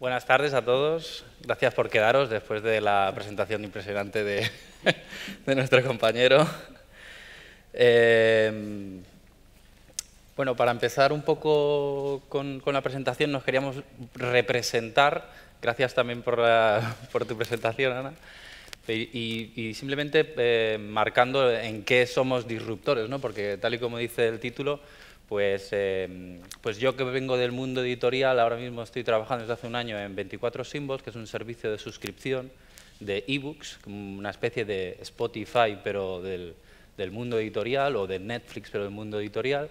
Buenas tardes a todos. Gracias por quedaros después de la presentación impresionante de, nuestro compañero. Eh, bueno, para empezar un poco con, la presentación, nos queríamos representar, gracias también por, tu presentación, Ana, y, simplemente eh, marcando en qué somos disruptores, ¿no? porque tal y como dice el título, pues, em, pues yo que vengo del mundo editorial, ahora mismo estoy trabajando desde hace un año en 24 Symbols, que es un servicio de suscripción de ebooks, una especie de Spotify, pero del, mundo editorial, o de Netflix, pero del mundo editorial.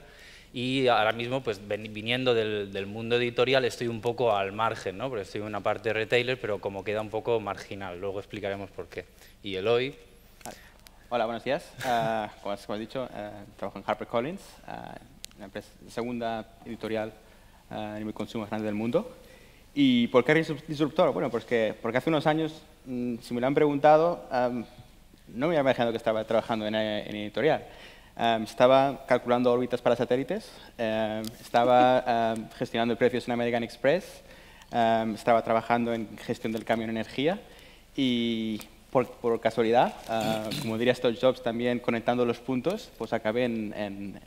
Y ahora mismo, pues viniendo del, mundo editorial, estoy un poco al margen, ¿no? porque estoy en una parte de retailer, pero como queda un poco marginal. Luego explicaremos por qué. Y Eloy. Hola, buenos días. Uh, como, has, dicho, uh, trabajo en HarperCollins. Uh, la segunda editorial uh, a nivel consumo más grande del mundo. ¿Y por qué disruptor? Bueno, pues que, porque hace unos años, mm, si me lo han preguntado, no me había imaginado que estaba trabajando en, en editorial. estaba calculando órbitas para satélites, estaba gestionando precios en American Express, estaba trabajando en gestión del cambio en energía y por, casualidad, uh, como diría Steve Jobs, también conectando los puntos, pues acabé en, en,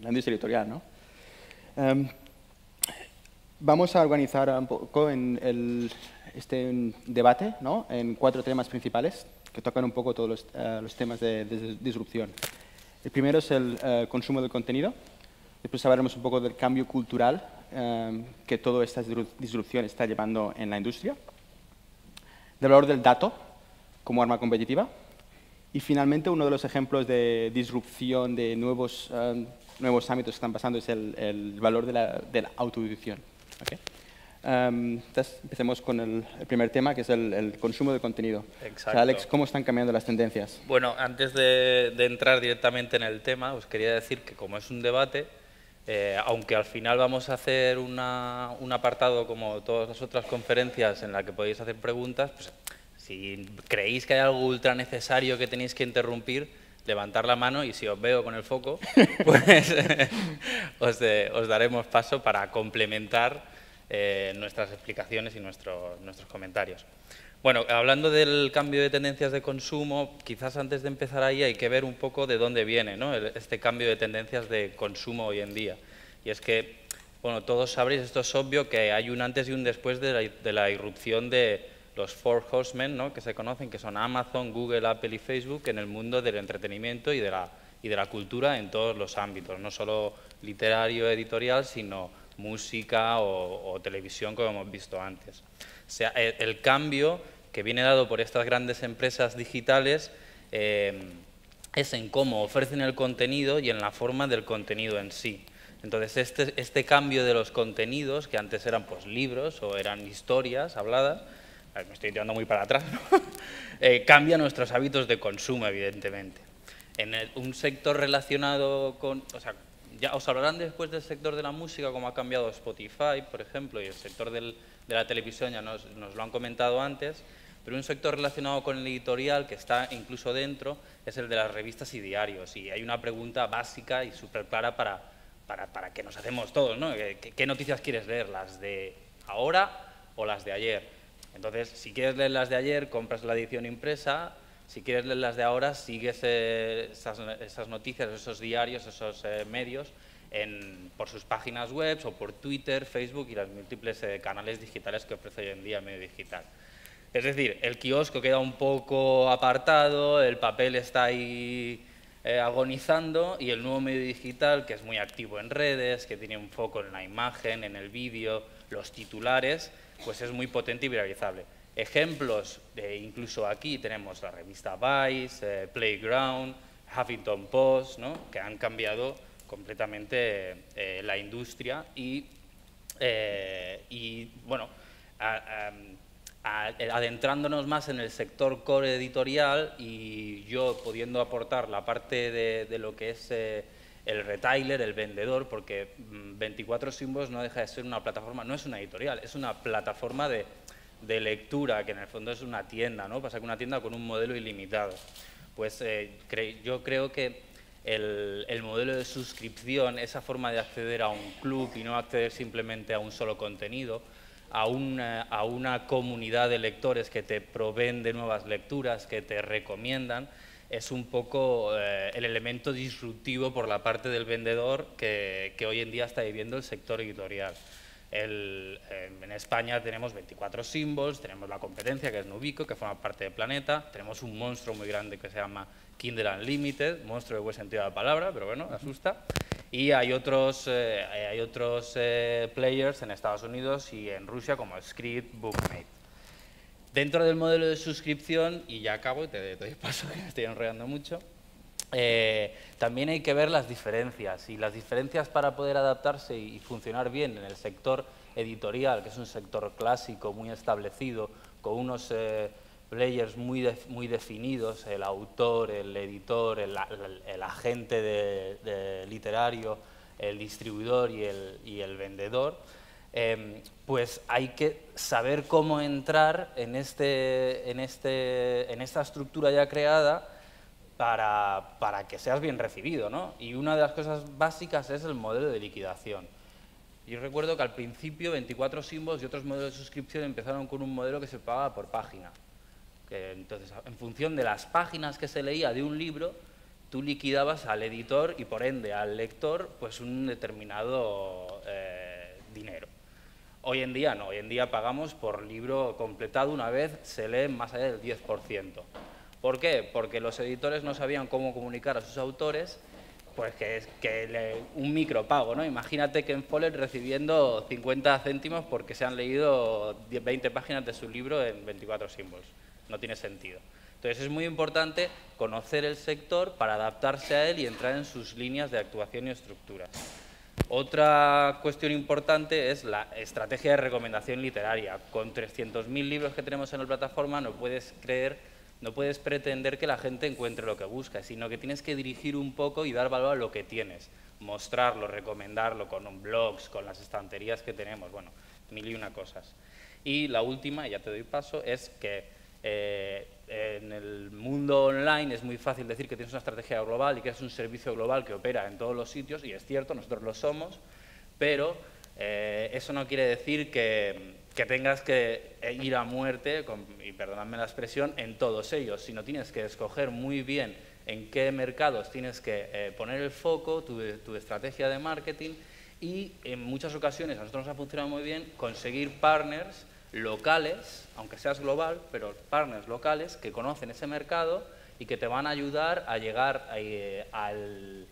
la industria editorial. ¿no? Um, vamos a organizar un poco en el, este debate ¿no? en cuatro temas principales que tocan un poco todos los, uh, los temas de, de, disrupción. El primero es el uh, consumo del contenido. Después hablaremos un poco del cambio cultural um, que toda esta disrupción está llevando en la industria. Del valor del dato, como arma competitiva. Y finalmente, uno de los ejemplos de disrupción de nuevos, um, nuevos ámbitos que están pasando es el, el valor de la, de la autoedición. Um, entonces, empecemos con el, primer tema, que es el, consumo de contenido. Exacto. Alex, ¿cómo están cambiando las tendencias? Bueno, antes de, de, entrar directamente en el tema, os quería decir que como es un debate, eh, aunque al final vamos a hacer una, un apartado como todas las otras conferencias en la que podéis hacer preguntas, pues si creéis que hay algo ultra necesario que tenéis que interrumpir, levantar la mano y si os veo con el foco, pues os, daremos paso para complementar eh, nuestras explicaciones y nuestros comentarios. Bueno, hablando del cambio de tendencias de consumo, quizás antes de empezar ahí hay que ver un poco de dónde viene este cambio de tendencias de consumo hoy en día. Y es que, bueno, todos sabréis, esto es obvio, que hay un antes y un después de la irrupción de, los four horsemen ¿no? que se conocen, que son Amazon, Google, Apple y Facebook, en el mundo del entretenimiento y de la, y de la cultura en todos los ámbitos, no solo literario, editorial, sino música o, televisión, como hemos visto antes. O sea, el, cambio que viene dado por estas grandes empresas digitales eh, es en cómo ofrecen el contenido y en la forma del contenido en sí. Entonces, este, este cambio de los contenidos, que antes eran pues, libros o eran historias habladas, me estoy tirando muy para atrás, eh, cambia nuestros hábitos de consumo, evidentemente. En un sector relacionado con... O sea, ya os hablarán después del sector de la música, cómo ha cambiado Spotify, por ejemplo, y el sector de la televisión ya nos, lo han comentado antes, pero un sector relacionado con el editorial, que está incluso dentro, es el de las revistas y diarios. Y hay una pregunta básica y súper clara para, para, para, que nos hacemos todos, ¿no? ¿Qué noticias quieres leer? ¿Las de ahora o las de ayer? Entonces, si quieres leer las de ayer, compras la edición impresa, si quieres leer las de ahora, sigues eh, esas, noticias, esos diarios, esos eh, medios por sus páginas web o por Twitter, Facebook y los múltiples eh, canales digitales que ofrece hoy en día el medio digital. Es decir, el kiosco queda un poco apartado, el papel está ahí agonizando y el nuevo medio digital, que es muy activo en redes, que tiene un foco en la imagen, en el vídeo, los titulares, pues es muy potente y viralizable. Ejemplos, incluso aquí tenemos la revista Vice, eh, Playground, Huffington Post, ¿no? que han cambiado completamente eh, la industria y, eh, y bueno, adentrándonos más en el sector core editorial y yo pudiendo aportar la parte de lo que es el retailer, el vendedor, porque 24 mm, símbolos no deja de ser una plataforma, no es una editorial, es una plataforma de, lectura, que en el fondo es una tienda, ¿no? Pasa que una tienda con un modelo ilimitado. Pues eh, yo creo que el, el, modelo de suscripción, esa forma de acceder a un club y no acceder simplemente a un solo contenido, a una, a una comunidad de lectores que te proveen de nuevas lecturas, que te recomiendan, es un poco eh, el elemento disruptivo por la parte del vendedor que, que hoy en día está viviendo el sector editorial. El, en España tenemos 24 símbolos, tenemos la competencia que es Nubico, que forma parte de Planeta, tenemos un monstruo muy grande que se llama Kindle Unlimited, monstruo de buen sentido de la palabra, pero bueno, asusta. Y hay otros, eh, hay otros eh, players en Estados Unidos y en Rusia como Script, Bookmate. Dentro del modelo de suscripción, y ya acabo y te doy paso que me estoy enrollando mucho, eh, también hay que ver las diferencias y las diferencias para poder adaptarse y funcionar bien en el sector editorial, que es un sector clásico, muy establecido, con unos eh, players muy, muy definidos, el autor, el editor, el, agente de, literario, el distribuidor y el vendedor, em, pues hay que saber cómo entrar en, este, en, este, en esta estructura ya creada para, para, que seas bien recibido, ¿no? Y una de las cosas básicas es el modelo de liquidación. Yo recuerdo que al principio 24 símbolos y otros modelos de suscripción empezaron con un modelo que se pagaba por página. Que entonces, en función de las páginas que se leía de un libro, tú liquidabas al editor y por ende al lector pues un determinado eh, dinero. Hoy en día no, hoy en día pagamos por libro completado una vez se lee más allá del 10%. ¿Por qué? Porque los editores no sabían cómo comunicar a sus autores pues que es que un micropago, ¿no? Imagínate que en Follett recibiendo 50 céntimos porque se han leído 20 páginas de su libro en 24 símbolos. No tiene sentido. Entonces es muy importante conocer el sector para adaptarse a él y entrar en sus líneas de actuación y estructuras. Otra cuestión importante es la estrategia de recomendación literaria. Con 300.000 libros que tenemos en la plataforma no puedes creer no puedes pretender que la gente encuentre lo que busca, sino que tienes que dirigir un poco y dar valor a lo que tienes, mostrarlo, recomendarlo con blogs, con las estanterías que tenemos, bueno, mil y una cosas. Y la última, ya te doy paso, es que eh, en el mundo online es muy fácil decir que tienes una estrategia global y que es un servicio global que opera en todos los sitios, y es cierto, nosotros lo somos, pero eh, eso no quiere decir que, tengas que eh, ir a muerte, y perdonadme la expresión, en todos ellos, sino tienes que escoger muy bien en qué mercados tienes que eh, poner el foco, tu, tu, estrategia de marketing y en muchas ocasiones, a nosotros nos ha funcionado muy bien, conseguir partners locales, aunque seas global, pero partners locales que conocen ese mercado y que te van a ayudar a llegar eh, al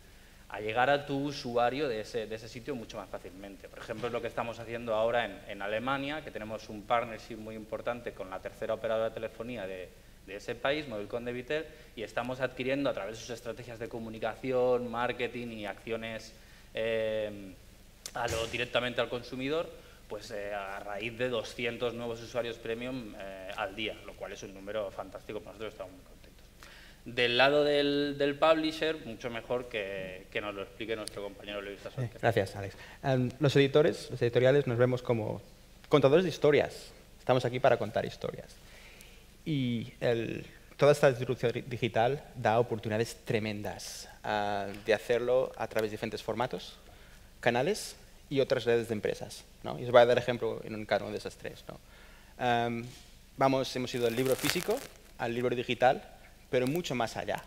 a llegar a tu usuario de ese, de ese, sitio mucho más fácilmente. Por ejemplo, es lo que estamos haciendo ahora en, en, Alemania, que tenemos un partnership muy importante con la tercera operadora de telefonía de, de ese país, Movilcom de Vitel, y estamos adquiriendo a través de sus estrategias de comunicación, marketing y acciones eh, a lo, directamente al consumidor, pues eh, a raíz de 200 nuevos usuarios premium eh, al día, lo cual es un número fantástico para nosotros, estamos muy del lado del, publisher, mucho mejor que, que, nos lo explique nuestro compañero Luis sí, Gracias, Alex. Em, los editores, los editoriales, nos vemos como contadores de historias. Estamos aquí para contar historias. Y toda esta disrupción digital da oportunidades tremendas uh, de hacerlo a través de diferentes formatos, canales y otras redes de empresas. ¿no? Y os voy a dar ejemplo en cada uno de esas tres. ¿no? Um, vamos, hemos ido del libro físico al libro digital pero mucho más allá.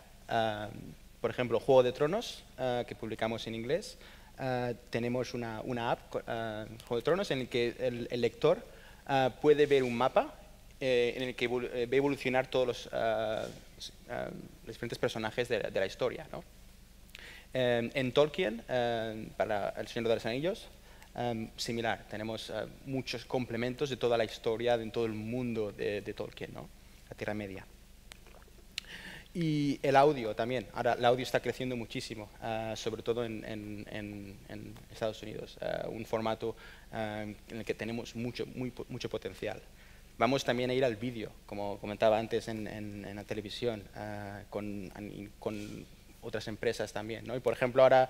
por ejemplo, Juego de Tronos, ah, que publicamos en inglés, ah, tenemos una, una app, ah, Juego de Tronos, en el que el, lector puede ver un mapa eh, en el que eh, ve evolucionar todos los, diferentes personajes de, la historia. ¿no? en Tolkien, para El Señor de los Anillos, similar, tenemos muchos complementos de toda la historia, de todo el mundo de, de Tolkien, ¿no? la Tierra Media. Y el audio también. Ahora, el audio está creciendo muchísimo, ah, sobre todo en, en, Estados Unidos. Ah, un formato ah, en el que tenemos mucho, muy, mucho potencial. Vamos también a ir al vídeo, como comentaba antes en, la televisión, con, con, otras empresas también. ¿no? Y por ejemplo, ahora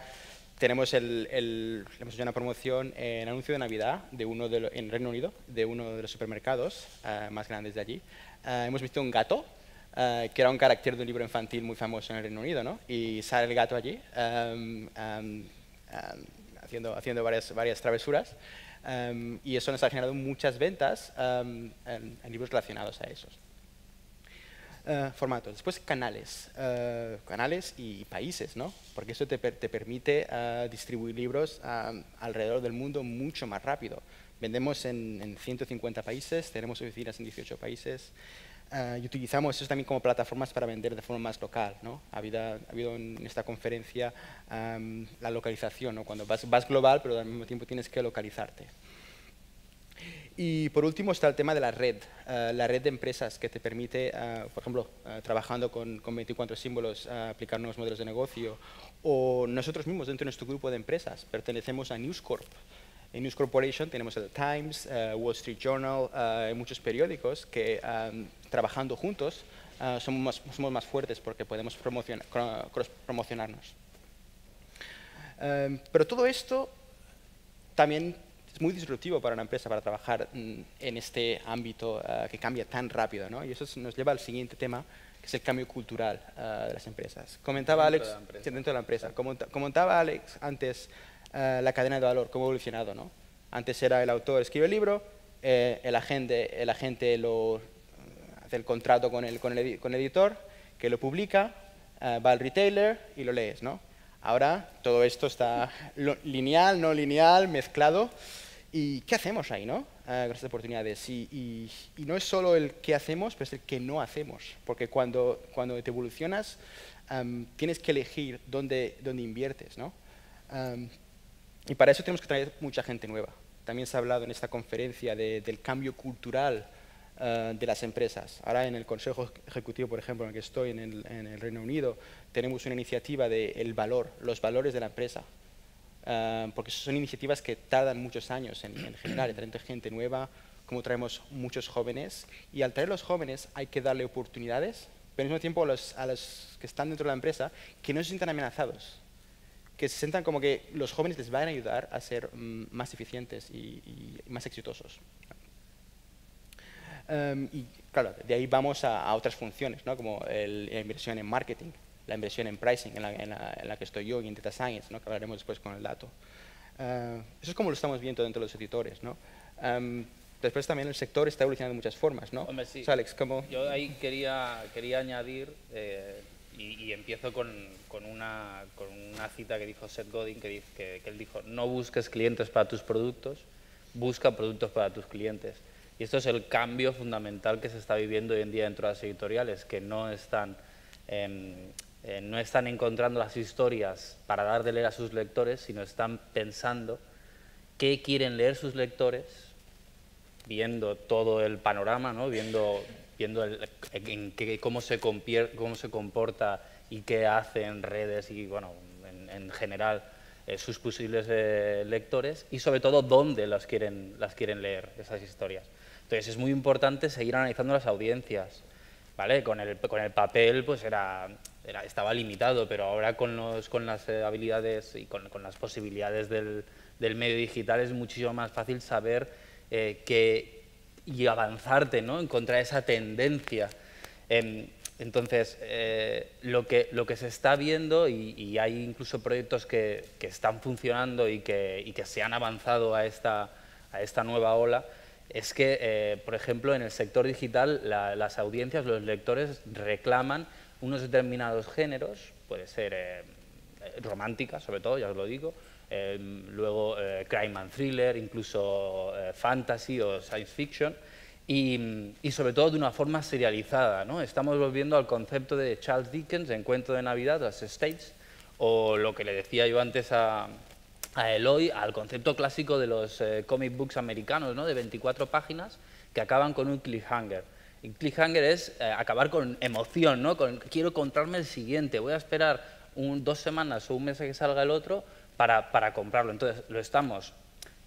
tenemos el, el, hemos hecho una promoción en anuncio de Navidad de uno de en Reino Unido, de uno de los supermercados más grandes de allí. hemos visto un gato eh, que era un carácter de un libro infantil muy famoso en el Reino Unido, ¿no? Y sale el gato allí em, em, em, haciendo, haciendo varias, varias travesuras. y eso nos ha generado muchas ventas em, en, libros relacionados a esos. Uh, formatos. Después canales, uh, canales y países, ¿no? Porque eso te, te permite uh, distribuir libros alrededor del mundo mucho más rápido. Vendemos en, en, 150 países, tenemos oficinas en 18 países, y utilizamos eso también como plataformas para vender de forma más local. ¿no? Ha, habido, ha habido en esta conferencia la localización, ¿no? cuando vas, vas, global, pero al mismo tiempo tienes que localizarte. Y por último está el tema de la red, uh, la red de empresas que te permite, uh, por ejemplo, trabajando con, con, 24 símbolos, aplicar nuevos modelos de negocio, o nosotros mismos dentro de nuestro grupo de empresas pertenecemos a News Corp, en News Corporation tenemos el Times, Wall Street Journal, uh, muchos periódicos que um, trabajando juntos, uh, somos, más, somos, más, fuertes porque podemos promocionar, promocionarnos. Um, pero todo esto también es muy disruptivo para una empresa para trabajar mm, en este ámbito uh, que cambia tan rápido. ¿no? Y eso nos lleva al siguiente tema, que es el cambio cultural uh, de las empresas. Comentaba dentro Alex, de dentro de la empresa, comentaba Alex antes uh, la cadena de valor, cómo ha evolucionado. ¿no? Antes era el autor escribe el libro, eh, el, agente, el agente lo hace el contrato con el, con el, con el editor, que lo publica, va al retailer y lo lees, ¿no? Ahora todo esto está lineal, no lineal, mezclado. ¿Y qué hacemos ahí, no? Uh, con oportunidades. Y, y, y, no es solo el qué hacemos, pero es el qué no hacemos. Porque cuando, cuando te evolucionas, um, tienes que elegir dónde, dónde inviertes, ¿no? Um, y para eso tenemos que traer mucha gente nueva. También se ha hablado en esta conferencia de, del cambio cultural uh, de las empresas. Ahora en el Consejo Ejecutivo, por ejemplo, en el que estoy en el, en el Reino Unido, tenemos una iniciativa de el valor, los valores de la empresa. Uh, porque son iniciativas que tardan muchos años en, en generar, en traer gente nueva, como traemos muchos jóvenes. Y al traer los jóvenes hay que darle oportunidades, pero al mismo tiempo a los, que están dentro de la empresa que no se sientan amenazados que se sientan como que los jóvenes les van a ayudar a ser mm, más eficientes y, más exitosos. Um, y claro, de ahí vamos a, otras funciones, ¿no? como la inversión en marketing, la inversión en pricing, en la, en la, en la que estoy yo, y en data science, ¿no? que hablaremos después con el dato. Uh, eso es como lo estamos viendo dentro de los editores. ¿no? Um, después también el sector está evolucionando de muchas formas. ¿no? Hombre, sí. o sea, Alex, ¿cómo? Yo ahí quería, quería añadir, eh, y, y, empiezo con, con, una, con, una, cita que dijo Seth Godin, que, dice, que, que él dijo, no busques clientes para tus productos, busca productos para tus clientes. Y esto es el cambio fundamental que se está viviendo hoy en día dentro de las editoriales, que no están, eh, eh, no están encontrando las historias para dar de leer a sus lectores, sino están pensando qué quieren leer sus lectores, viendo todo el panorama, ¿no? viendo, viendo en qué, cómo, se cómo se comporta y qué hace en redes y bueno, en, en general eh, sus posibles eh, lectores y sobre todo dónde las quieren, las quieren leer esas historias. Entonces es muy importante seguir analizando las audiencias. ¿Vale? Con, el, con el papel pues era, estaba limitado, pero ahora con, los, con las eh, habilidades y con, con las posibilidades del, del, medio digital es muchísimo más fácil saber eh, que, y avanzarte, ¿no? encontrar esa tendencia. Eh, entonces, eh, lo, que, lo que se está viendo, y, y hay incluso proyectos que, que están funcionando y que, y que, se han avanzado a esta, a esta nueva ola, es que, eh, por ejemplo, en el sector digital la, las audiencias, los lectores reclaman unos determinados géneros, puede ser eh, romántica, sobre todo, ya os lo digo, eh, luego eh, crime and thriller, incluso eh, fantasy o science fiction, y, y, sobre todo de una forma serializada. ¿no? Estamos volviendo al concepto de Charles Dickens en Cuento de Navidad, las States, o lo que le decía yo antes a, a Eloy al concepto clásico de los eh, comic books americanos, ¿no? de 24 páginas que acaban con un cliffhanger. Cliffhanger es eh, acabar con emoción, ¿no? Con, quiero contarme el siguiente, voy a esperar un, dos semanas o un mes a que salga el otro para, para comprarlo. Entonces lo estamos,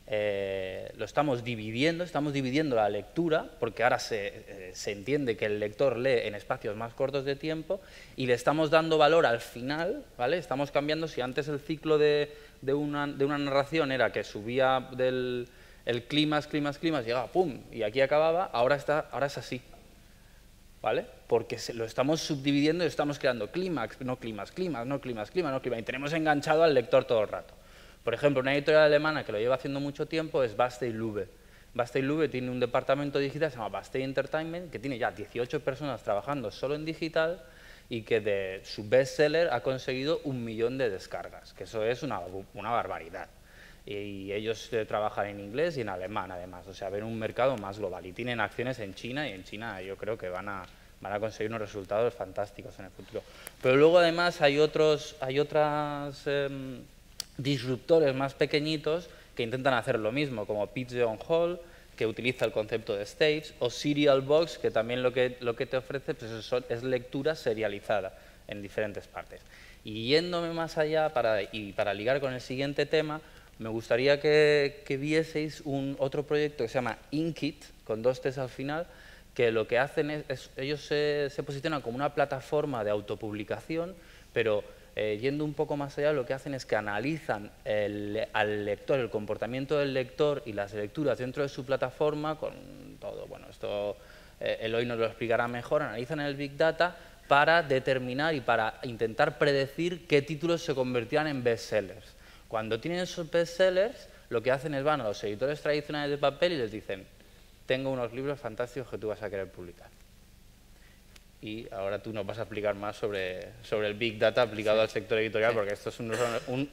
eh, lo estamos dividiendo, estamos dividiendo la lectura, porque ahora se, eh, se entiende que el lector lee en espacios más cortos de tiempo y le estamos dando valor al final, ¿vale? Estamos cambiando, si antes el ciclo de de una, de una narración era que subía del el clímax, clímax, clímax, llegaba, ¡pum! Y aquí acababa, ahora, está, ahora es así. ¿Vale? Porque lo estamos subdividiendo y estamos creando clímax, no clímax, clímax, no clímax, clímax, no clímax. Y tenemos enganchado al lector todo el rato. Por ejemplo, una editorial alemana que lo lleva haciendo mucho tiempo es Bastei Lube. Bastei Lube tiene un departamento digital, se llama Bastei Entertainment, que tiene ya 18 personas trabajando solo en digital y que de su bestseller ha conseguido un millón de descargas, que eso es una, una barbaridad. Y, ellos eh, trabajan en inglés y en alemán además, o sea, ven un mercado más global y tienen acciones en China y en China yo creo que van a, van a conseguir unos resultados fantásticos en el futuro. Pero luego además hay otros, hay otras em, disruptores más pequeñitos que intentan hacer lo mismo, como Pigeon Hall, que utiliza el concepto de stage, o Serial Box, que también lo que, lo que te ofrece pues es lectura serializada en diferentes partes. Y yéndome más allá para, y para ligar con el siguiente tema, me gustaría que, que vieseis un otro proyecto que se llama Inkit, con dos T's al final, que lo que hacen es, ellos se, posicionan como una plataforma de autopublicación, pero eh, yendo un poco más allá, lo que hacen es que analizan al lector, el comportamiento del lector y las lecturas dentro de su plataforma con todo, bueno, esto eh, Eloy nos lo explicará mejor, analizan el Big Data para determinar y para intentar predecir qué títulos se convertirán en bestsellers. Cuando tienen esos bestsellers, lo que hacen es van a los editores tradicionales de papel y les dicen, tengo unos libros fantásticos que tú vas a querer publicar y ahora tú nos vas a explicar más sobre, sobre el Big Data aplicado al sector editorial, porque esto es un,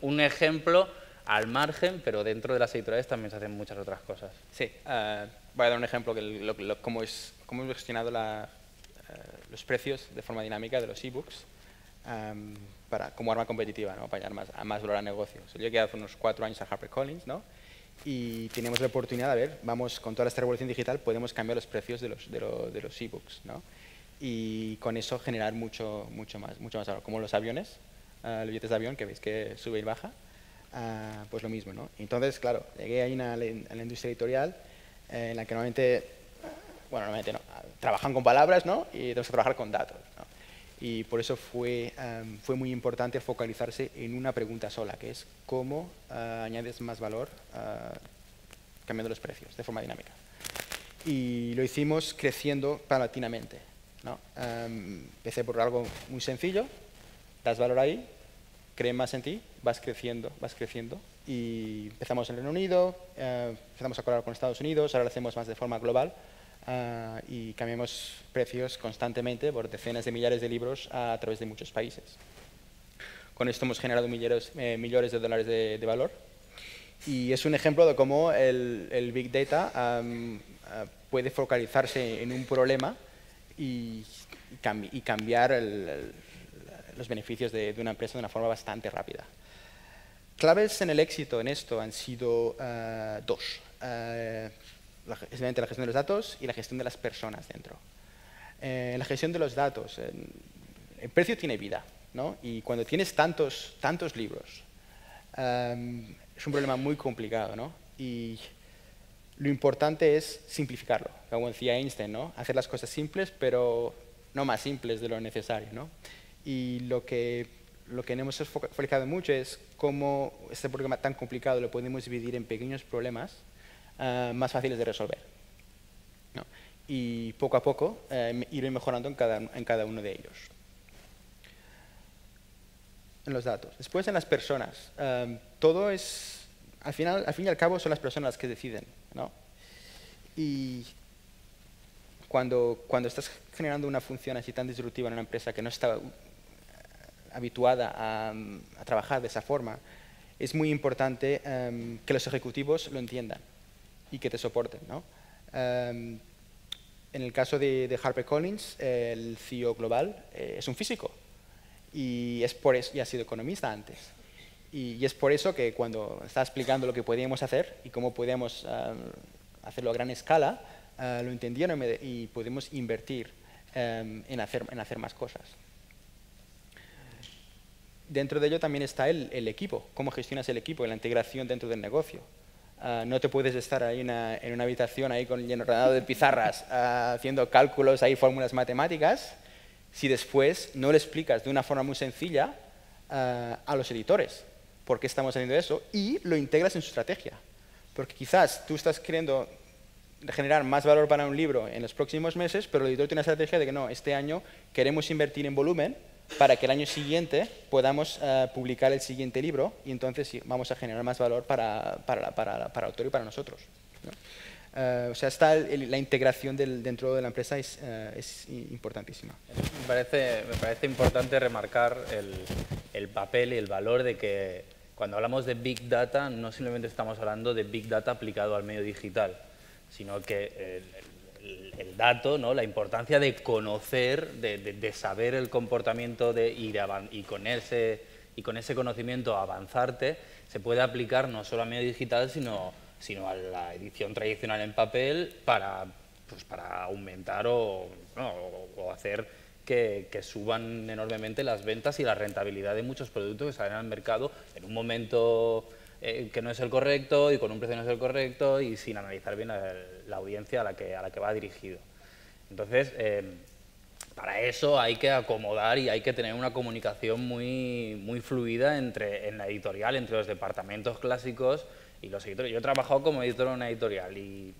un, ejemplo al margen, pero dentro de las editoriales también se hacen muchas otras cosas. Sí, uh, voy a dar un ejemplo de cómo, es, cómo hemos gestionado la, uh, los precios de forma dinámica de los ebooks para, como arma competitiva, ¿no? para más, a más valor a negocios. Yo llegué hace unos cuatro años a HarperCollins ¿no? y tenemos la oportunidad de ver, vamos, con toda esta revolución digital podemos cambiar los precios de los, ebooks. ¿no? y con eso generar mucho, mucho, más, mucho más valor. Como los aviones, uh, los billetes de avión que veis que sube y baja, uh, pues lo mismo. ¿no? Entonces, claro, llegué ahí a la, industria editorial eh, en la que normalmente, bueno, normalmente no, trabajan con palabras ¿no? y tenemos que trabajar con datos. Y por eso fue, um, fue muy importante focalizarse en una pregunta sola, que es cómo uh, añades más valor cambiando los precios de forma dinámica. Y lo hicimos creciendo paulatinamente. ¿no? Em, empecé por algo muy sencillo, das valor ahí, creen más en ti, vas creciendo, vas creciendo. Y empezamos en el Reino Unido, eh, empezamos a colaborar con Estados Unidos, ahora lo hacemos más de forma global eh, y cambiamos precios constantemente por decenas de millares de libros a través de muchos países. Con esto hemos generado millones, eh, millones de dólares de, valor y es un ejemplo de cómo el, el Big Data em, puede focalizarse en un problema y, y cambiar los beneficios de, una empresa de una forma bastante rápida. Claves en el éxito en esto han sido eh, dos. Uh, la, la gestión de los datos y la gestión de las personas dentro. Eh, la gestión de los datos, el precio tiene vida, ¿no? Y cuando tienes tantos, tantos libros, es un problema muy complicado, ¿no? Y lo importante es simplificarlo, como decía Einstein, ¿no? hacer las cosas simples, pero no más simples de lo necesario. ¿no? Y lo que, lo que hemos focalizado mucho es cómo este problema tan complicado lo podemos dividir en pequeños problemas uh, más fáciles de resolver. Y poco a poco uh, ir mejorando en cada, en cada uno de ellos. En los datos. Después en las personas. Uh, todo es al, final, al fin y al cabo son las personas las que deciden. ¿no? Y cuando, cuando estás generando una función así tan disruptiva en una empresa que no está habituada a, trabajar de esa forma, es muy importante que los ejecutivos lo entiendan y que te soporten. ¿no? Um, en el caso de, de HarperCollins, el CEO global eh, es un físico y, es por eso, y ha sido economista antes. Y, es por eso que cuando estaba explicando lo que podíamos hacer y cómo podíamos ah, hacerlo a gran escala, ah, lo entendieron y pudimos invertir em, en, hacer, en hacer más cosas. Dentro de ello también está el, el equipo, cómo gestionas el equipo y la integración dentro del negocio. Ah, no te puedes estar ahí en una habitación ahí con lleno de pizarras haciendo cálculos, ahí fórmulas matemáticas, si después no le explicas de una forma muy sencilla a los editores por qué estamos haciendo eso y lo integras en su estrategia. Porque quizás tú estás queriendo generar más valor para un libro en los próximos meses, pero el editor tiene una estrategia de que no, este año queremos invertir en volumen para que el año siguiente podamos eh, publicar el siguiente libro y entonces vamos a generar más valor para, para, para, para el autor y para nosotros. Eh, o sea, está la integración del, dentro de la empresa es, eh, es, importantísima. Me parece, me parece importante remarcar el, el, papel y el valor de que cuando hablamos de Big Data no simplemente estamos hablando de Big Data aplicado al medio digital, sino que el, dato, ¿no? la importancia de conocer, de, saber el comportamiento de, y, y, con ese, y con ese conocimiento avanzarte, se puede aplicar no solo al medio digital, sino, sino a la edición tradicional en papel para, pues para aumentar o, o, hacer que, que, suban enormemente las ventas y la rentabilidad de muchos productos que salen al mercado en un momento eh, que no es el correcto y con un precio no es el correcto y sin analizar bien la, audiencia a la, que, a la que va dirigido. Entonces, eh, para eso hay que acomodar y hay que tener una comunicación muy, muy fluida entre, en la editorial, entre los departamentos clásicos y los editores. Yo he trabajado como editor en una editorial y,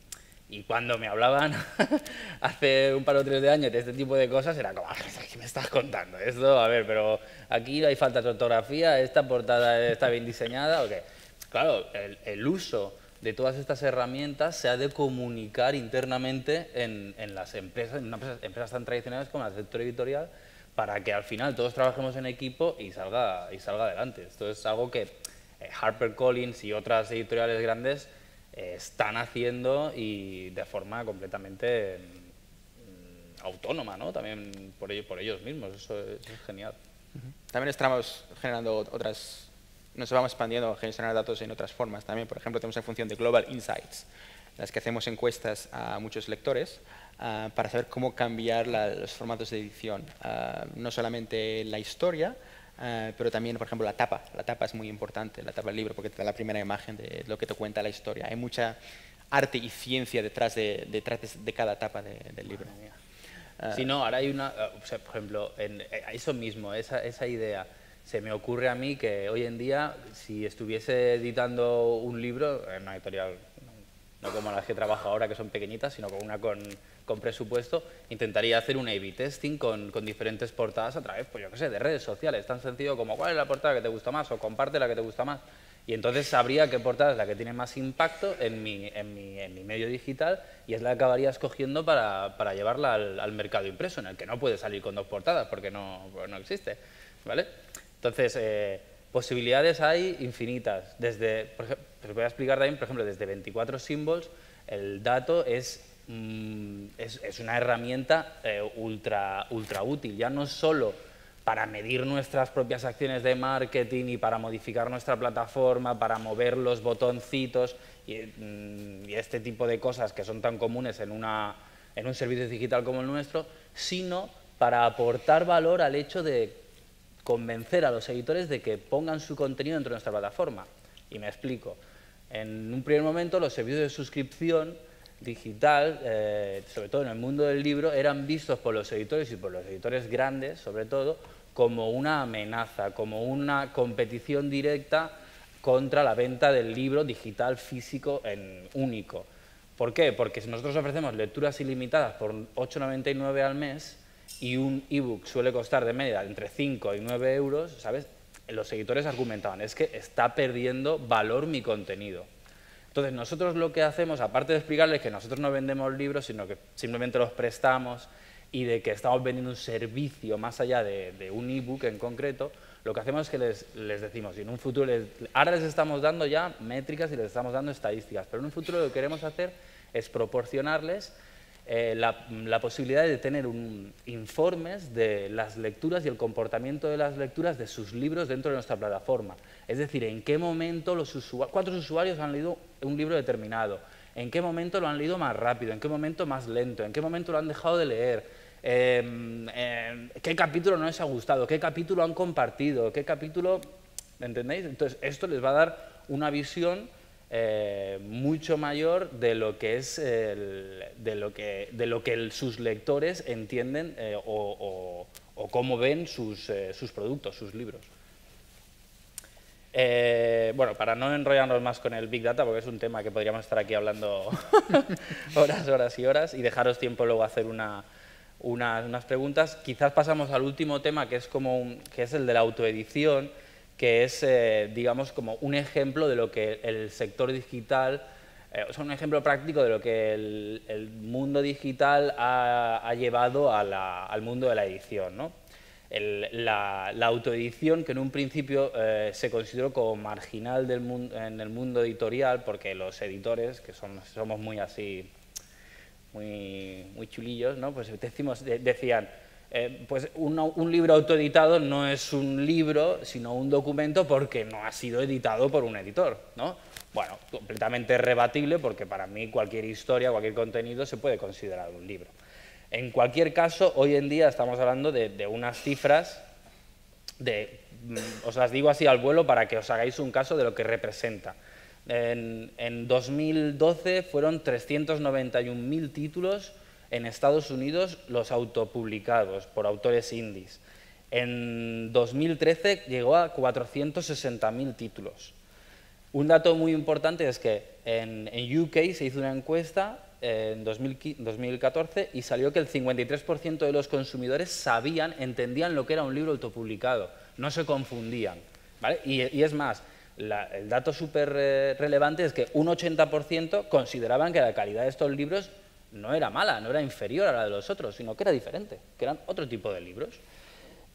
y cuando me hablaban hace un par o tres de años de este tipo de cosas, era como, ¿qué me estás contando? Esto, a ver, pero aquí hay falta de ortografía, esta portada está bien diseñada, ¿o qué? Claro, el, uso de todas estas herramientas se ha de comunicar internamente en, las empresas, en empresas, tan tradicionales como el sector editorial, para que al final todos trabajemos en equipo y salga, y salga adelante. Esto es algo que eh, HarperCollins y otras editoriales grandes eh, están haciendo y de forma completamente mm, autónoma, ¿no? También por ellos, por ellos mismos, eso es, eso es genial. También estamos generando otras nos vamos expandiendo a gestionar datos en otras formas también. Por ejemplo, tenemos la función de Global Insights, las que hacemos encuestas a muchos lectores ah, para saber cómo cambiar los formatos de edición. Ah, no solamente la historia, ah, pero también, por ejemplo, la tapa. La tapa es muy importante, la tapa del libro, porque te da la primera imagen de lo que te cuenta la historia. Hay mucha arte y ciencia detrás de, detrás de cada etapa del libro. Si no, ahora hay una, por ejemplo, en, eh, eso mismo, esa, esa idea se me ocurre a mí que hoy en día, si estuviese editando un libro, en una editorial, no como las que trabajo ahora, que son pequeñitas, sino con una con, presupuesto, intentaría hacer un A-B testing con, con, diferentes portadas a través, pues yo qué sé, de redes sociales, tan sencillo como cuál es la portada que te gusta más o comparte la que te gusta más. Y entonces sabría qué portada es la que tiene más impacto en mi, en mi, en mi medio digital y es la que acabaría escogiendo para, para llevarla al, al, mercado impreso, en el que no puede salir con dos portadas porque no, no existe. ¿vale? Entonces, eh, posibilidades hay infinitas. Desde, por os voy a explicar también, por ejemplo, desde 24 symbols, el dato es, mm, es, es, una herramienta eh, ultra, ultra útil, ya no solo para medir nuestras propias acciones de marketing y para modificar nuestra plataforma, para mover los botoncitos y, mm, y este tipo de cosas que son tan comunes en, una, en un servicio digital como el nuestro, sino para aportar valor al hecho de convencer a los editores de que pongan su contenido dentro de nuestra plataforma. Y me explico. En un primer momento los servicios de suscripción digital, eh, sobre todo en el mundo del libro, eran vistos por los editores y por los editores grandes, sobre todo, como una amenaza, como una competición directa contra la venta del libro digital físico en único. ¿Por qué? Porque si nosotros ofrecemos lecturas ilimitadas por 8,99 al mes, y un ebook suele costar de media entre 5 y 9 euros, ¿sabes? Los editores argumentaban, es que está perdiendo valor mi contenido. Entonces nosotros lo que hacemos, aparte de explicarles que nosotros no vendemos libros, sino que simplemente los prestamos y de que estamos vendiendo un servicio más allá de, un ebook en concreto, lo que hacemos es que les, les decimos, y en un futuro, les, ahora les estamos dando ya métricas y les estamos dando estadísticas, pero en un futuro lo que queremos hacer es proporcionarles eh, la, posibilidad de tener informes de las lecturas y el comportamiento de las lecturas de sus libros dentro de nuestra plataforma. Es decir, en qué momento los usuarios, cuántos usuarios han leído un libro determinado, en qué momento lo han leído más rápido, en qué momento más lento, en qué momento lo han dejado de leer, em, em, qué capítulo no les ha gustado, qué capítulo han compartido, qué capítulo... ¿Entendéis? Entonces, esto les va a dar una visión eh, mucho mayor de lo que es de lo que, de lo que sus lectores entienden eh, o, cómo ven sus, eh, sus, productos, sus libros. bueno, para no enrollarnos más con el Big Data, porque es un tema que podríamos estar aquí hablando horas, horas y horas, y dejaros tiempo luego a hacer una, unas, preguntas. Quizás pasamos al último tema, que es, como que es el de la autoedición, que es, eh, digamos, como un ejemplo de lo que el sector digital, eh, o sea, un ejemplo práctico de lo que el, mundo digital ha, llevado al mundo de la edición. ¿no? la, autoedición, que en un principio eh, se consideró como marginal del en el mundo editorial, porque los editores, que somos muy así, muy, muy chulillos, ¿no? pues decimos, decían, eh, pues un, libro autoeditado no es un libro, sino un documento porque no ha sido editado por un editor. ¿no? Bueno, completamente rebatible porque para mí cualquier historia, cualquier contenido se puede considerar un libro. En cualquier caso, hoy en día estamos hablando de, unas cifras, de, mm, os las digo así al vuelo para que os hagáis un caso de lo que representa. En, en 2012 fueron 391.000 títulos en Estados Unidos los autopublicados por autores indies. En 2013 llegó a 460.000 títulos. Un dato muy importante es que en, en, UK se hizo una encuesta en 2014 y salió que el 53% de los consumidores sabían, entendían lo que era un libro autopublicado, no se confundían. Y, es más, el dato súper eh, relevante es que un 80% consideraban que la calidad de estos libros no era mala, no era inferior a la de los otros, sino que era diferente, que eran otro tipo de libros.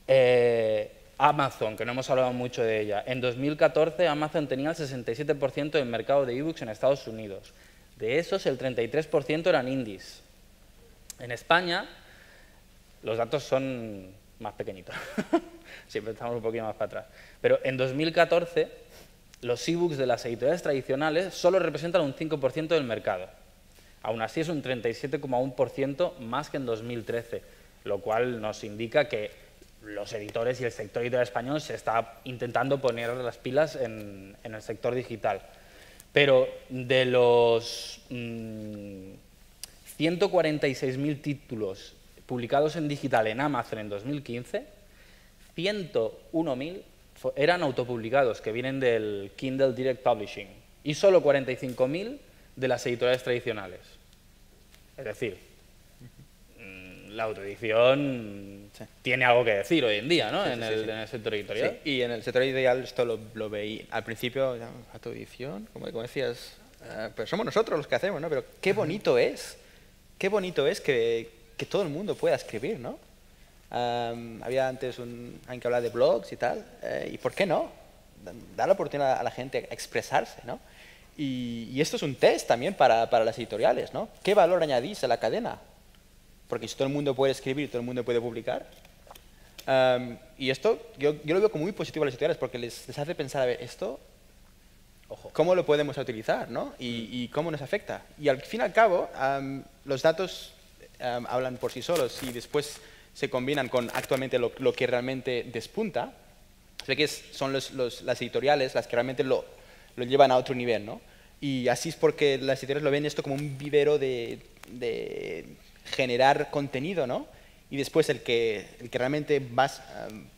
Eh, Amazon, que no hemos hablado mucho de ella, en 2014 Amazon tenía el 67% del mercado de ebooks en Estados Unidos. De esos, el 33% eran indies. En España, los datos son más pequeñitos. Siempre estamos un poquito más para atrás. Pero en 2014, los ebooks de las editoriales tradicionales solo representan un 5% del mercado. Aún así es un 37,1% más que en 2013, lo cual nos indica que los editores y el sector editorial español se está intentando poner las pilas en el sector digital. Pero de los 146.000 mm, títulos publicados en digital en Amazon en 2015, 101.000 eran autopublicados, que vienen del Kindle Direct Publishing, y solo 45.000 de las editoriales tradicionales. Es decir, la autoedición tiene algo que decir hoy en día, ¿no? en, el, sector editorial. Y en el sector editorial esto lo, lo veí al principio, autoedición, como, decías, eh, pero somos nosotros los que hacemos, ¿no? Pero qué bonito es, qué bonito es que, que todo el mundo pueda escribir, ¿no? había antes un, alguien que hablaba de blogs y tal, eh, ¿y por qué no? Dar la oportunidad a la gente a expresarse, ¿no? Y, y, esto es un test también para, para las editoriales, ¿no? ¿Qué valor añadís a la cadena? porque si todo el mundo puede escribir, todo el mundo puede publicar. y esto yo, yo, lo veo como muy positivo a las editoriales porque les, les hace pensar, a ver, esto, Ojo. ¿cómo lo podemos utilizar? ¿no? Y, cómo nos afecta. Y al fin y al cabo, los datos hablan por sí solos y después se combinan con actualmente lo, lo que realmente despunta. Sé que son los, los, las editoriales las que realmente lo, lo, llevan a otro nivel. ¿no? Y así es porque las editoriales lo ven esto como un vivero de, generar contenido, ¿no? Y después el que, el que realmente vas,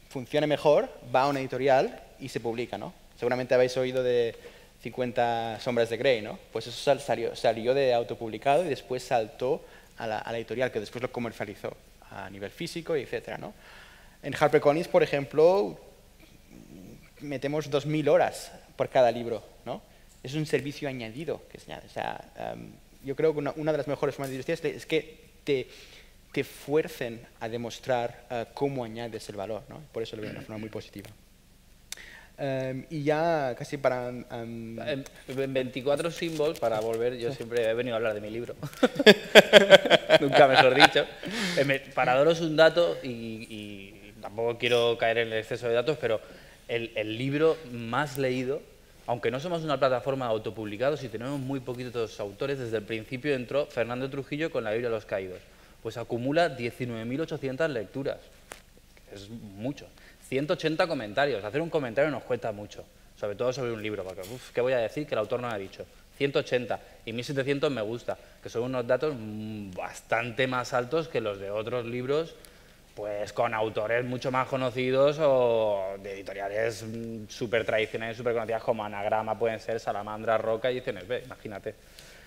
funcione mejor va a una editorial y se publica, ¿no? Seguramente habéis oído de 50 sombras de Grey, ¿no? Pues eso salió, salió de autopublicado y después saltó a la, editorial, que después lo comercializó a nivel físico, etc. ¿no? En HarperCollins, por ejemplo, metemos 2.000 horas por cada libro, ¿no? Es un servicio añadido que se añade. O sea, yo creo que una, una, de las mejores formas de industria es que te, te fuercen a demostrar uh, cómo añades el valor. ¿no? Por eso lo veo de una forma muy positiva. Um, y ya casi para... Um, en 24 symbols, para volver, yo siempre he venido a hablar de mi libro. Nunca mejor dicho. Eh, para daros un dato, y, y, tampoco quiero caer en el exceso de datos, pero el, el libro más leído aunque no somos una plataforma de autopublicados y tenemos muy poquitos autores, desde el principio entró Fernando Trujillo con la Biblia de los Caídos. Pues acumula 19.800 lecturas. Es mucho. 180 comentarios. Hacer un comentario nos cuesta mucho, sobre todo sobre un libro, porque, ¿qué voy a decir que el autor no ha dicho? 180 y 1700 me gusta, que son unos datos bastante más altos que los de otros libros pues con autores mucho más conocidos o de editoriales súper tradicionales, súper conocidas como Anagrama, pueden ser Salamandra, Roca y Ediciones B, imagínate.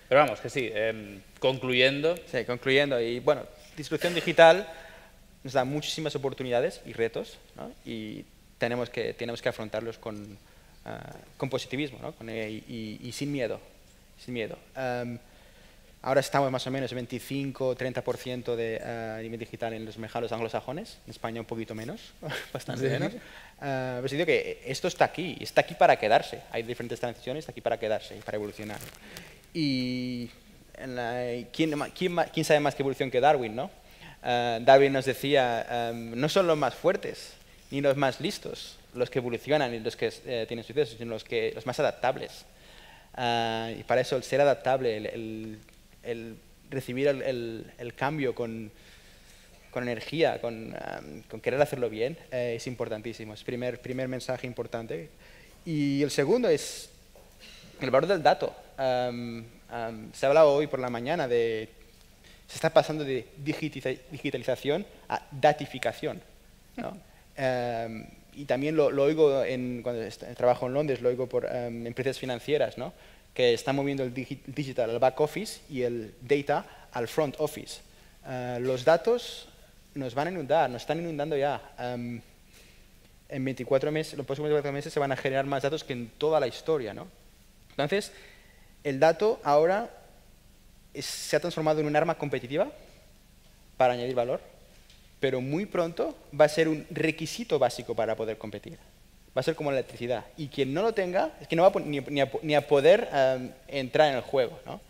Pero vamos, que sí, em, concluyendo. Sí, concluyendo. Y bueno, distribución digital nos da muchísimas oportunidades y retos, y tenemos que, tenemos que afrontarlos con, ah, con positivismo ¿no? con, y, sin miedo. Sin miedo. Um, ahora estamos más o menos 25-30% de uh, nivel digital en los mercados anglosajones, en España un poquito menos, bastante menos. Uh, pero digo que esto está aquí, está aquí para quedarse. Hay diferentes transiciones, está aquí para quedarse y para evolucionar. Y la, ¿quién, quién, quién, sabe más que evolución que Darwin, no? Uh, Darwin nos decía, um, no son los más fuertes ni los más listos los que evolucionan y los que eh, tienen suceso, sino los, que, los más adaptables. Y para eso el ser adaptable, el, el, el recibir el, cambio con, energía, con, um, con, querer hacerlo bien, eh, es importantísimo. Es primer, primer mensaje importante. Y el segundo es el valor del dato. Um, um, se ha hablado hoy por la mañana de... Se está pasando de digitalización a datificación. y también lo, oigo en, cuando trabajo en Londres, lo oigo por empresas financieras. Que están moviendo el digi digital al back office y el data al front office. Uh, los datos nos van a inundar, nos están inundando ya. Um, en 24 meses, los próximos 24 meses se van a generar más datos que en toda la historia. ¿no? Entonces, el dato ahora es, se ha transformado en un arma competitiva para añadir valor pero muy pronto va a ser un requisito básico para poder competir. Va a ser como la electricidad. Y quien no lo tenga, es que no va a, ni, ni, a, ni, a, poder um, entrar en el juego. ¿no?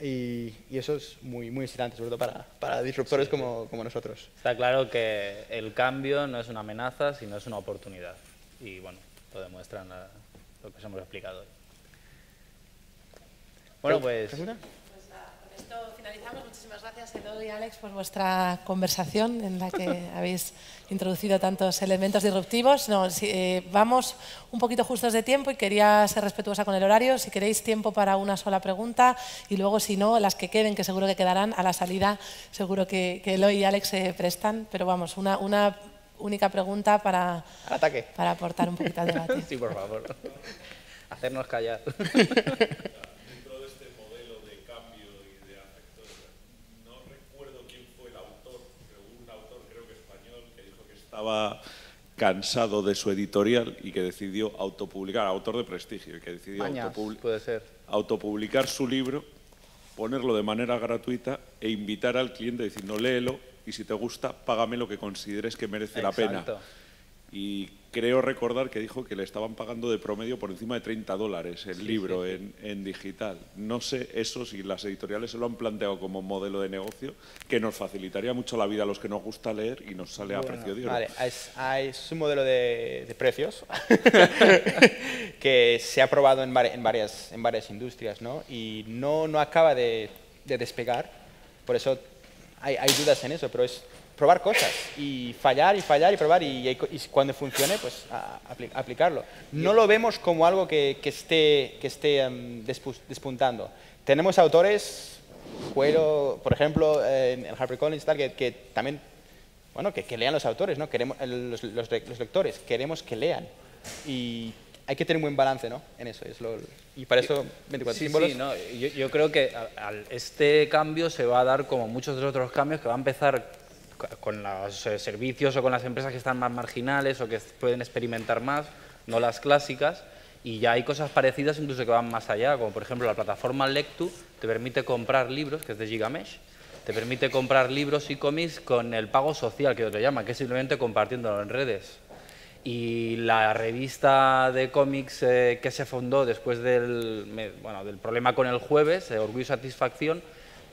Y, y, eso es muy, muy excitante, sobre todo para, para disruptores sí, como, como, nosotros. Está claro que el cambio no es una amenaza, sino es una oportunidad. Y bueno, lo demuestran lo que os hemos explicado hoy. Bueno, pues... Esto finalizamos. Muchísimas gracias, Eloy y Alex, por vuestra conversación en la que habéis introducido tantos elementos disruptivos. No, si, eh, vamos un poquito justos de tiempo y quería ser respetuosa con el horario. Si queréis tiempo para una sola pregunta y luego, si no, las que queden, que seguro que quedarán a la salida, seguro que, que Eloy y Alex se prestan. Pero vamos, una, una única pregunta para, para aportar un poquito al debate. Sí, por favor. Hacernos callar. Estaba cansado de su editorial y que decidió autopublicar, autor de prestigio, y que decidió Mañas, autopubli puede ser. autopublicar su libro, ponerlo de manera gratuita e invitar al cliente diciendo léelo y si te gusta, págame lo que consideres que merece Exacto. la pena. Y creo recordar que dijo que le estaban pagando de promedio por encima de 30 dólares el sí, libro sí. En, en, digital. No sé eso si las editoriales se lo han planteado como modelo de negocio, que nos facilitaría mucho la vida a los que nos gusta leer y nos sale bueno, a precio de oro. Vale, es, es un modelo de, de precios que se ha probado en, en, varias, en varias industrias ¿no? y no, no acaba de, de despegar, por eso hay, hay dudas en eso, pero es probar cosas y fallar y fallar y probar y, y, y cuando funcione, pues a, a, aplicarlo. No lo vemos como algo que, que esté, que esté um, despuntando. Tenemos autores, Cuero, por ejemplo, en el HarperCollins, tal, que, que también, bueno, que, que, lean los autores, ¿no? Queremos, los, los, los, lectores, queremos que lean. Y hay que tener un buen balance ¿no? en eso. Es lo, y para eso 24 sí, símbolos. Sí, no, yo, yo, creo que al, este cambio se va a dar como muchos de los otros cambios que va a empezar con los eh, servicios o con las empresas que están más marginales o que pueden experimentar más, no las clásicas, y ya hay cosas parecidas incluso que van más allá, como por ejemplo la plataforma Lectu te permite comprar libros, que es de Gigamesh, te permite comprar libros y cómics con el pago social, que lo llama, que es simplemente compartiéndolo en redes. Y la revista de cómics eh, que se fundó después del, bueno, del problema con el jueves, eh, Orgullo y Satisfacción,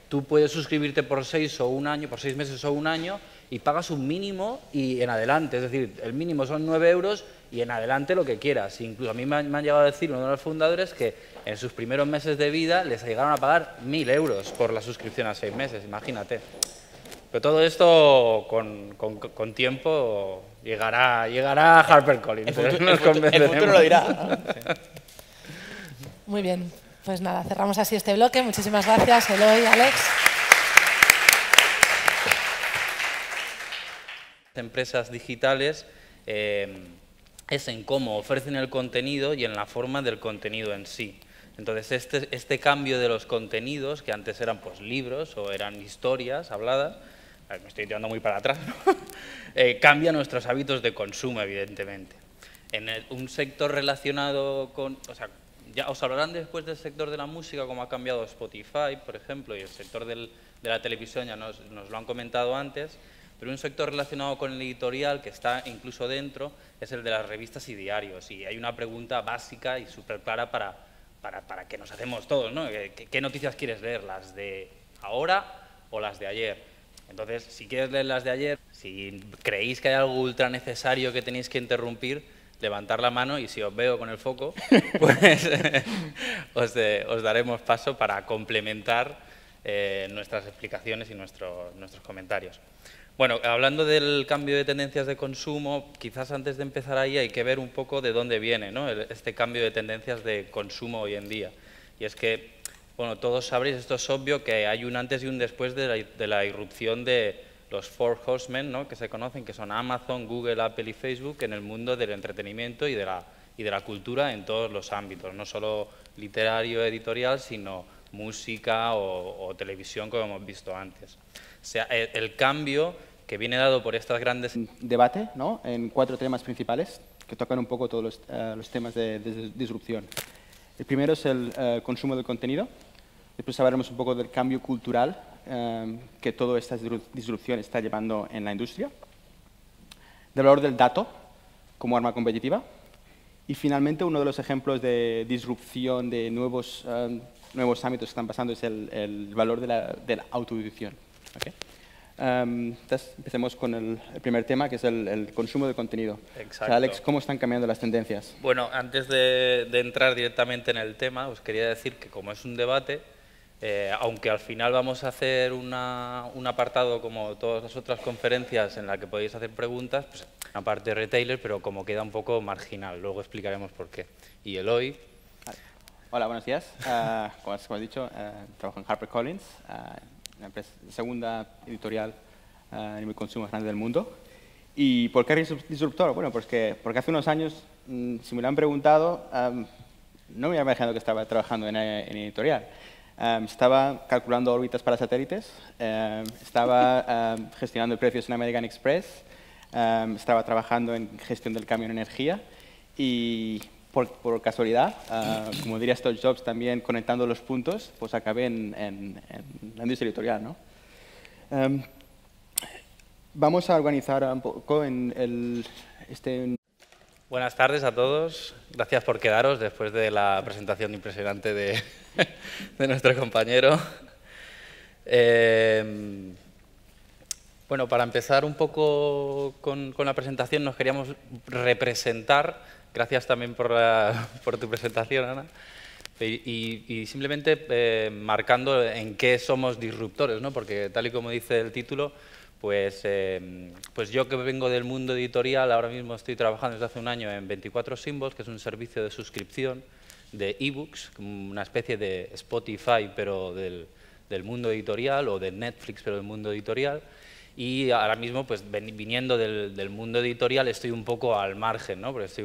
tú puedes suscribirte por seis o un año, por seis meses o un año y pagas un mínimo y en adelante, es decir, el mínimo son nueve euros y en adelante lo que quieras. Incluso a mí me han, me han llegado a decir uno de los fundadores que en sus primeros meses de vida les llegaron a pagar mil euros por la suscripción a seis meses, imagínate. Pero todo esto con, con, con tiempo llegará, llegará a HarperCollins. El, futuro, el, futuro, el futuro lo dirá. Sí. Muy bien. Pues nada, cerramos así este bloque. Muchísimas gracias, Eloy, Alex. Empresas digitales eh, es en cómo ofrecen el contenido y en la forma del contenido en sí. Entonces, este, este cambio de los contenidos, que antes eran pues, libros o eran historias habladas, me estoy tirando muy para atrás, eh, cambia nuestros hábitos de consumo, evidentemente. En un sector relacionado con... O sea, ya os hablarán después del sector de la música, cómo ha cambiado Spotify, por ejemplo, y el sector de la televisión ya nos, lo han comentado antes, pero un sector relacionado con el editorial que está incluso dentro es el de las revistas y diarios. Y hay una pregunta básica y súper clara para, para, para, que nos hacemos todos, ¿no? ¿Qué, ¿Qué, noticias quieres leer? ¿Las de ahora o las de ayer? Entonces, si quieres leer las de ayer, si creéis que hay algo ultra necesario que tenéis que interrumpir, levantar la mano y si os veo con el foco, pues os, daremos paso para complementar eh, nuestras explicaciones y nuestro, nuestros comentarios. Bueno, hablando del cambio de tendencias de consumo, quizás antes de empezar ahí hay que ver un poco de dónde viene ¿no? este cambio de tendencias de consumo hoy en día. Y es que, bueno, todos sabréis, esto es obvio, que hay un antes y un después de la irrupción de los four horsemen, ¿no? que se conocen, que son Amazon, Google, Apple y Facebook, en el mundo del entretenimiento y de la, y de la cultura en todos los ámbitos, no solo literario, editorial, sino música o, o televisión, como hemos visto antes. O sea, el, el cambio que viene dado por estas grandes... Debate ¿no? en cuatro temas principales que tocan un poco todos los, uh, los temas de, de, disrupción. El primero es el uh, consumo del contenido, después hablaremos un poco del cambio cultural um, que toda esta disrupción está llevando en la industria, del valor del dato como arma competitiva y finalmente uno de los ejemplos de disrupción de nuevos, um, nuevos ámbitos que están pasando es el, el valor de la, de la autoedición. ¿okay? Um, entonces, empecemos con el, el, primer tema, que es el, el consumo de contenido. Exacto. O sea, Alex, ¿cómo están cambiando las tendencias? Bueno, antes de, de, entrar directamente en el tema, os quería decir que como es un debate, eh, aunque al final vamos a hacer una, un apartado como todas las otras conferencias en la que podéis hacer preguntas, pues una parte de retailer, pero como queda un poco marginal, luego explicaremos por qué. Y Eloy. Hola, buenos días. Uh, como, como, he dicho, uh, trabajo en HarperCollins. Uh, la empresa, segunda editorial uh, a nivel consumo más grande del mundo. ¿Y por qué disruptor? Bueno, pues que, porque hace unos años, mmm, si me lo han preguntado, um, no me había imaginado que estaba trabajando en, en editorial. Um, estaba calculando órbitas para satélites, um, estaba gestionando precios en American Express, estaba trabajando en gestión del cambio en energía y por, casualidad, uh, como diría Steve Jobs, también conectando los puntos, pues acabé en, en, en la industria editorial. ¿no? Um, vamos a organizar un poco en el... Este... Buenas tardes a todos. Gracias por quedaros después de la presentación impresionante de, nuestro compañero. Eh, bueno, para empezar un poco con, la presentación, nos queríamos representar Gracias también por, tu presentación, Ana. Y, y, simplemente eh, marcando en qué somos disruptores, ¿no? porque tal y como dice el título, pues, eh, pues yo que vengo del mundo editorial, ahora mismo estoy trabajando desde hace un año en 24 Symbols, que es un servicio de suscripción de ebooks, una especie de Spotify, pero del, mundo editorial, o de Netflix, pero del mundo editorial y ahora mismo, pues viniendo del, del, mundo editorial, estoy un poco al margen, ¿no? porque estoy